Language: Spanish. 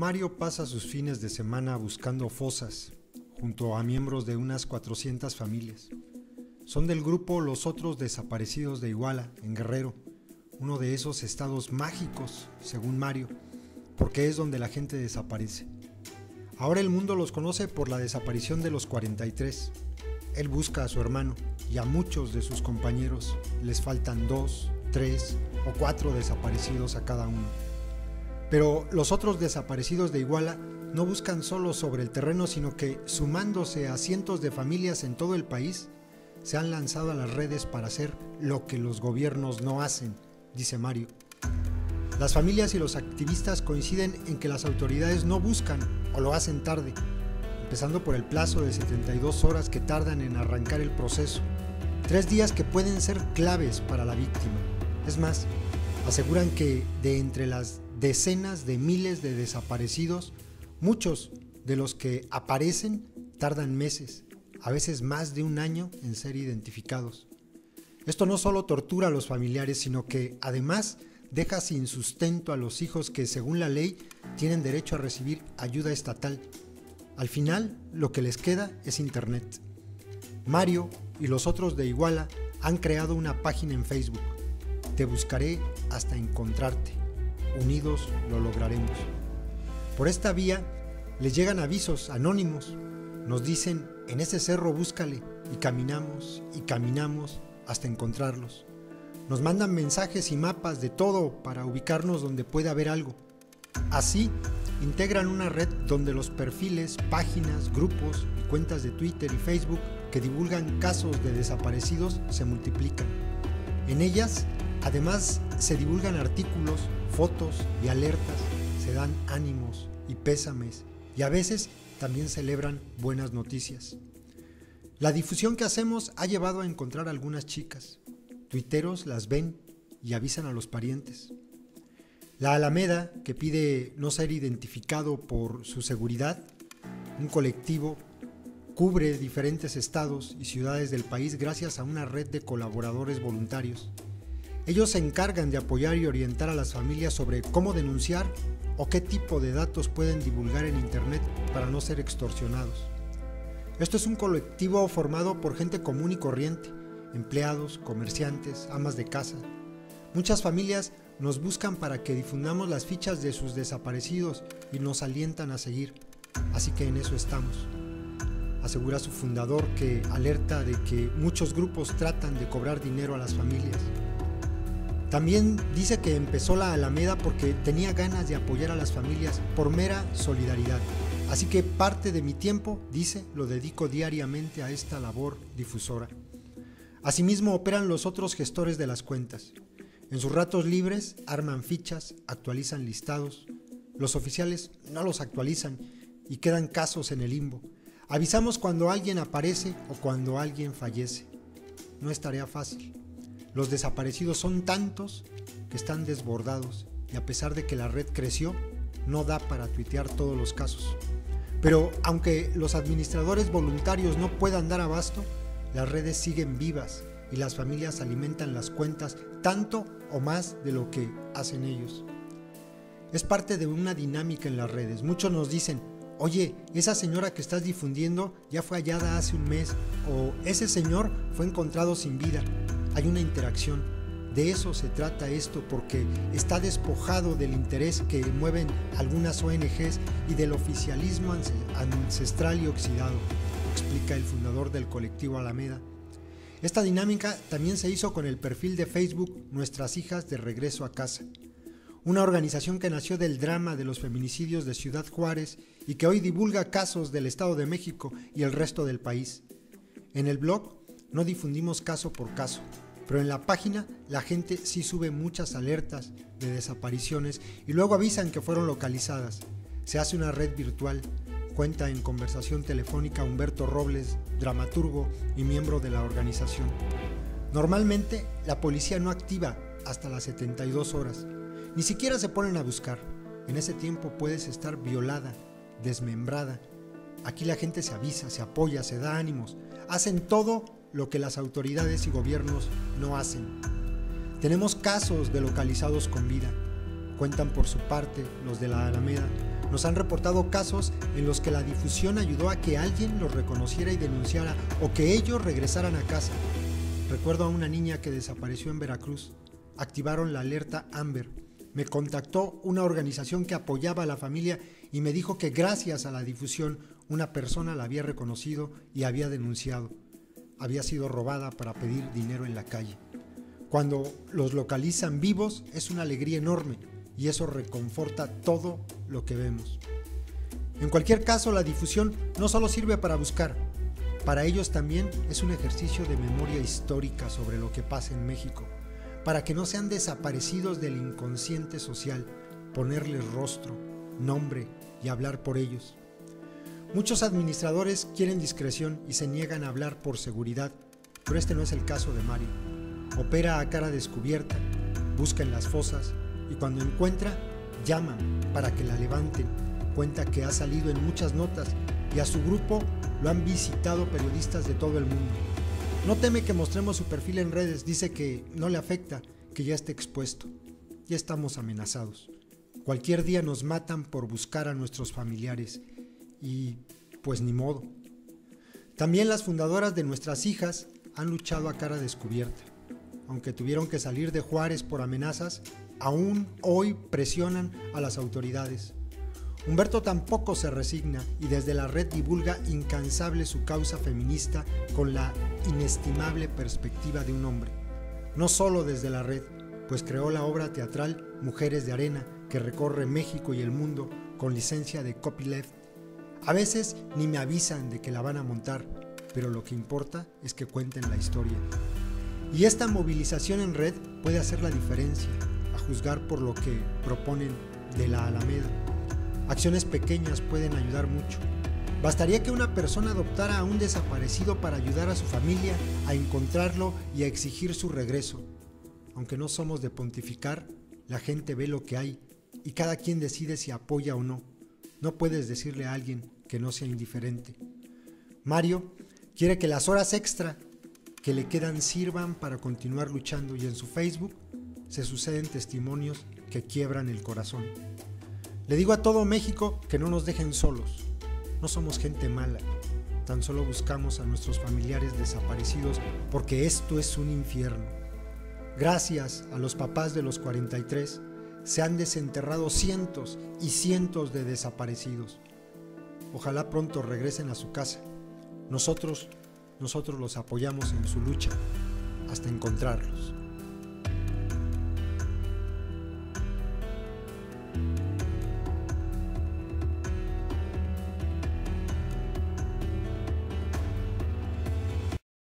Mario pasa sus fines de semana buscando fosas junto a miembros de unas 400 familias. Son del grupo Los Otros Desaparecidos de Iguala, en Guerrero, uno de esos estados mágicos, según Mario, porque es donde la gente desaparece. Ahora el mundo los conoce por la desaparición de los 43. Él busca a su hermano y a muchos de sus compañeros les faltan dos, tres o cuatro desaparecidos a cada uno. Pero los otros desaparecidos de Iguala no buscan solo sobre el terreno, sino que, sumándose a cientos de familias en todo el país, se han lanzado a las redes para hacer lo que los gobiernos no hacen, dice Mario. Las familias y los activistas coinciden en que las autoridades no buscan o lo hacen tarde, empezando por el plazo de 72 horas que tardan en arrancar el proceso, tres días que pueden ser claves para la víctima. Es más, aseguran que de entre las decenas de miles de desaparecidos, muchos de los que aparecen tardan meses, a veces más de un año en ser identificados. Esto no solo tortura a los familiares, sino que además deja sin sustento a los hijos que según la ley tienen derecho a recibir ayuda estatal. Al final, lo que les queda es Internet. Mario y los otros de Iguala han creado una página en Facebook. Te buscaré hasta encontrarte. Unidos lo lograremos. Por esta vía les llegan avisos anónimos. Nos dicen, en ese cerro búscale. Y caminamos y caminamos hasta encontrarlos. Nos mandan mensajes y mapas de todo para ubicarnos donde puede haber algo. Así, integran una red donde los perfiles, páginas, grupos y cuentas de Twitter y Facebook que divulgan casos de desaparecidos se multiplican. En ellas, además, se divulgan artículos, fotos y alertas, se dan ánimos y pésames y a veces también celebran buenas noticias. La difusión que hacemos ha llevado a encontrar algunas chicas, Tuiteros las ven y avisan a los parientes. La Alameda, que pide no ser identificado por su seguridad, un colectivo, cubre diferentes estados y ciudades del país gracias a una red de colaboradores voluntarios. Ellos se encargan de apoyar y orientar a las familias sobre cómo denunciar o qué tipo de datos pueden divulgar en Internet para no ser extorsionados. Esto es un colectivo formado por gente común y corriente, empleados, comerciantes, amas de casa. Muchas familias nos buscan para que difundamos las fichas de sus desaparecidos y nos alientan a seguir. Así que en eso estamos. Asegura su fundador que alerta de que muchos grupos tratan de cobrar dinero a las familias. También dice que empezó la Alameda porque tenía ganas de apoyar a las familias por mera solidaridad. Así que parte de mi tiempo, dice, lo dedico diariamente a esta labor difusora. Asimismo operan los otros gestores de las cuentas. En sus ratos libres arman fichas, actualizan listados. Los oficiales no los actualizan y quedan casos en el limbo. Avisamos cuando alguien aparece o cuando alguien fallece. No es tarea fácil. Los desaparecidos son tantos que están desbordados y a pesar de que la red creció, no da para tuitear todos los casos. Pero aunque los administradores voluntarios no puedan dar abasto, las redes siguen vivas y las familias alimentan las cuentas tanto o más de lo que hacen ellos. Es parte de una dinámica en las redes. Muchos nos dicen, oye, esa señora que estás difundiendo ya fue hallada hace un mes o ese señor fue encontrado sin vida. Hay una interacción. De eso se trata esto porque está despojado del interés que mueven algunas ONGs y del oficialismo ancestral y oxidado explica el fundador del colectivo Alameda. Esta dinámica también se hizo con el perfil de Facebook Nuestras hijas de regreso a casa, una organización que nació del drama de los feminicidios de Ciudad Juárez y que hoy divulga casos del Estado de México y el resto del país. En el blog no difundimos caso por caso, pero en la página la gente sí sube muchas alertas de desapariciones y luego avisan que fueron localizadas. Se hace una red virtual Cuenta en conversación telefónica Humberto Robles, dramaturgo y miembro de la organización. Normalmente la policía no activa hasta las 72 horas. Ni siquiera se ponen a buscar. En ese tiempo puedes estar violada, desmembrada. Aquí la gente se avisa, se apoya, se da ánimos. Hacen todo lo que las autoridades y gobiernos no hacen. Tenemos casos de localizados con vida. Cuentan por su parte los de la Alameda nos han reportado casos en los que la difusión ayudó a que alguien los reconociera y denunciara o que ellos regresaran a casa. Recuerdo a una niña que desapareció en Veracruz. Activaron la alerta Amber. Me contactó una organización que apoyaba a la familia y me dijo que gracias a la difusión una persona la había reconocido y había denunciado. Había sido robada para pedir dinero en la calle. Cuando los localizan vivos es una alegría enorme y eso reconforta todo lo que vemos. En cualquier caso, la difusión no solo sirve para buscar, para ellos también es un ejercicio de memoria histórica sobre lo que pasa en México, para que no sean desaparecidos del inconsciente social, ponerles rostro, nombre y hablar por ellos. Muchos administradores quieren discreción y se niegan a hablar por seguridad, pero este no es el caso de Mario. Opera a cara descubierta, busca en las fosas, y cuando encuentra, llama para que la levanten. Cuenta que ha salido en muchas notas y a su grupo lo han visitado periodistas de todo el mundo. No teme que mostremos su perfil en redes, dice que no le afecta que ya esté expuesto. Ya estamos amenazados. Cualquier día nos matan por buscar a nuestros familiares y pues ni modo. También las fundadoras de nuestras hijas han luchado a cara descubierta. Aunque tuvieron que salir de Juárez por amenazas, aún hoy presionan a las autoridades. Humberto tampoco se resigna y desde la red divulga incansable su causa feminista con la inestimable perspectiva de un hombre. No solo desde la red, pues creó la obra teatral Mujeres de Arena, que recorre México y el mundo con licencia de copyleft. A veces ni me avisan de que la van a montar, pero lo que importa es que cuenten la historia. Y esta movilización en red puede hacer la diferencia juzgar por lo que proponen de la Alameda. Acciones pequeñas pueden ayudar mucho. Bastaría que una persona adoptara a un desaparecido para ayudar a su familia a encontrarlo y a exigir su regreso. Aunque no somos de pontificar, la gente ve lo que hay y cada quien decide si apoya o no. No puedes decirle a alguien que no sea indiferente. Mario quiere que las horas extra que le quedan sirvan para continuar luchando y en su Facebook se suceden testimonios que quiebran el corazón. Le digo a todo México que no nos dejen solos. No somos gente mala. Tan solo buscamos a nuestros familiares desaparecidos porque esto es un infierno. Gracias a los papás de los 43 se han desenterrado cientos y cientos de desaparecidos. Ojalá pronto regresen a su casa. Nosotros, nosotros los apoyamos en su lucha hasta encontrarlos.